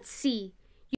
Let's see.